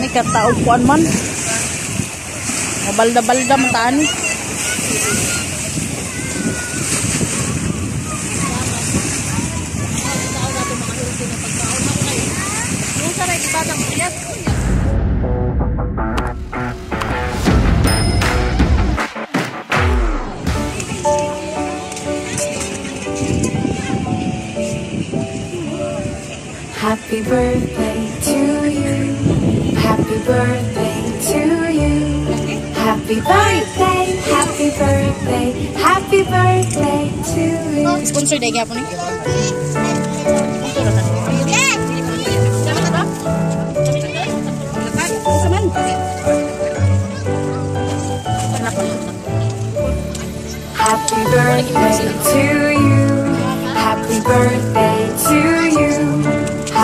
Ni kataog kuan man. Mabalda-balda man taani. Yung saray ibadang piyas. Happy birthday to you. Happy birthday to you. Happy birthday, happy birthday, happy birthday to you. Sponsor day gyapon ni. Happy birthday to you. Happy birthday to you.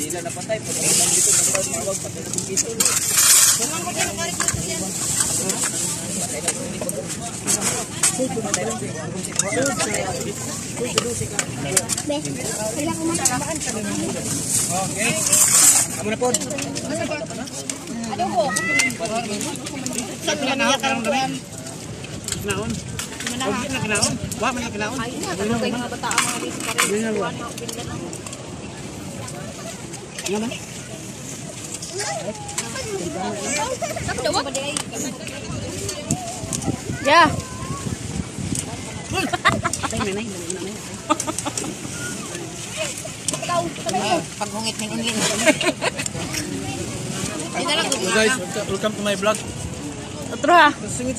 Hindi na napatay. Punta ko dito. Nagpapawag. Patay na dito. Kung ang magkano karit na ito yan. Patay dito. Patay na dito. Okay. Amo na po. Ano po? Sa pinaniya karong naman. Naon. Huwag na ginaon. Huwag na ginaon. Ay, na. Ano kayo Ya. Paghungit ng unlin. Hello guys, welcome to my vlog. Otro ha. Singit,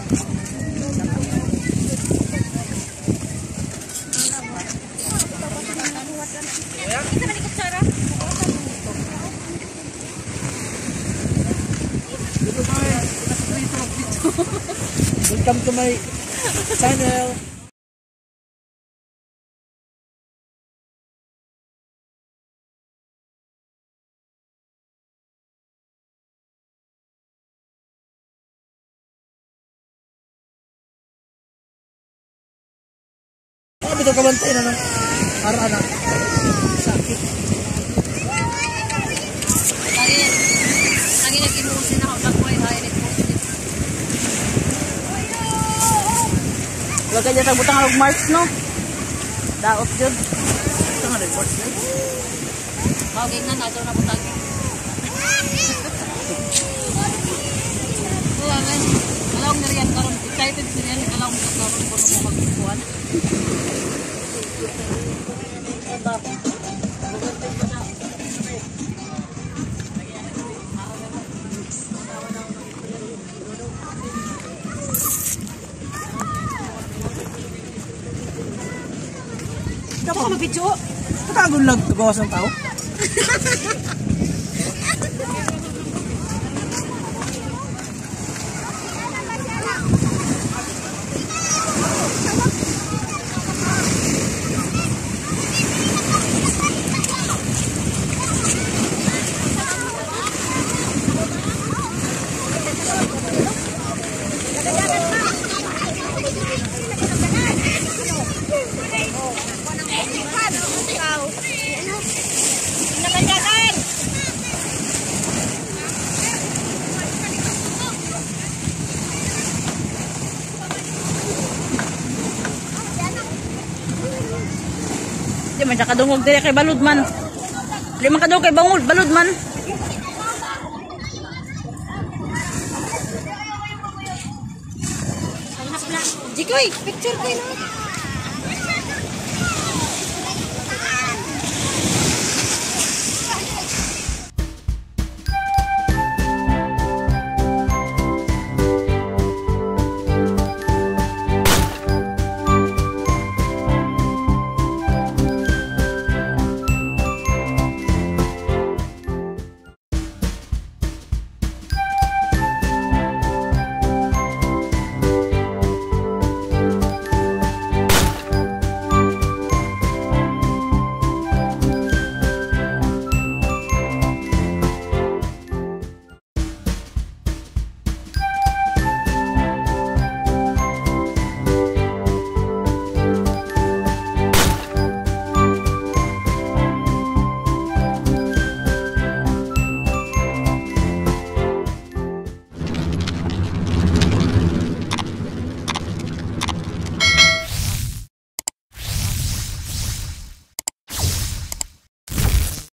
welcome to my channel. Sabi ito kabantay na? Para. Sakit. Wala kanya sa butang og marks no. Daot jud. Ito nga rin marks. Mao gid na nato na butang. Wala man. Kalawang na riyan karon. Excited si riyan kalawang sa karon ko magkuhan. Thank you. video. Patagol lang gawas ng tao. Di man siya kadungog dire kay balud man. Di man kadungog kay bangul, balud man. Jikoy, picture ko na.